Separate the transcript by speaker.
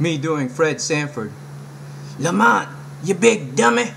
Speaker 1: Me doing Fred Sanford. Lamont, you big dummy.